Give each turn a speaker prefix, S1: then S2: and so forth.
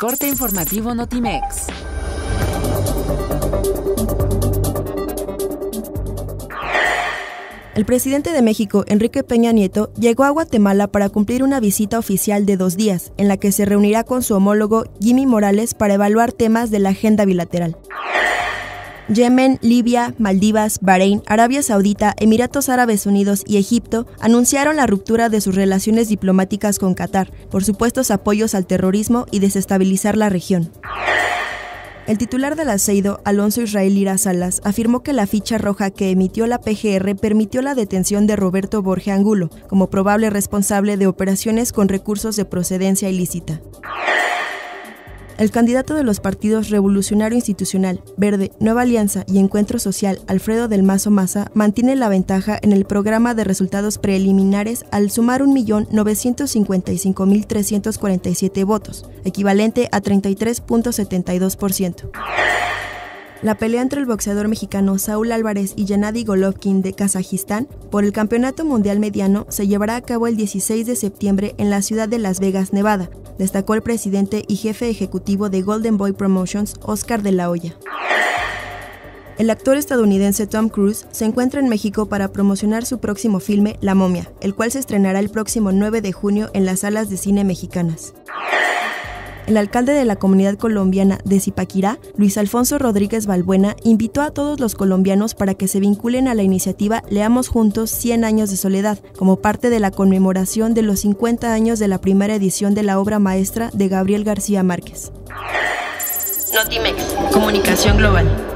S1: Corte informativo Notimex.
S2: El presidente de México, Enrique Peña Nieto, llegó a Guatemala para cumplir una visita oficial de dos días, en la que se reunirá con su homólogo Jimmy Morales para evaluar temas de la agenda bilateral. Yemen, Libia, Maldivas, Bahrein, Arabia Saudita, Emiratos Árabes Unidos y Egipto anunciaron la ruptura de sus relaciones diplomáticas con Qatar por supuestos apoyos al terrorismo y desestabilizar la región. El titular del aceido, Alonso Israel Ira Salas, afirmó que la ficha roja que emitió la PGR permitió la detención de Roberto Borge Angulo como probable responsable de operaciones con recursos de procedencia ilícita. El candidato de los partidos Revolucionario Institucional, Verde, Nueva Alianza y Encuentro Social, Alfredo del Mazo Maza, mantiene la ventaja en el programa de resultados preliminares al sumar 1.955.347 votos, equivalente a 33.72%. La pelea entre el boxeador mexicano Saúl Álvarez y Yanadi Golovkin de Kazajistán por el Campeonato Mundial Mediano se llevará a cabo el 16 de septiembre en la ciudad de Las Vegas, Nevada, destacó el presidente y jefe ejecutivo de Golden Boy Promotions, Oscar de la Hoya. El actor estadounidense Tom Cruise se encuentra en México para promocionar su próximo filme La momia, el cual se estrenará el próximo 9 de junio en las salas de cine mexicanas. El alcalde de la comunidad colombiana de Zipaquirá, Luis Alfonso Rodríguez Balbuena, invitó a todos los colombianos para que se vinculen a la iniciativa Leamos Juntos 100 años de soledad, como parte de la conmemoración de los 50 años de la primera edición de la obra maestra de Gabriel García Márquez.
S3: Notimex, Comunicación Global.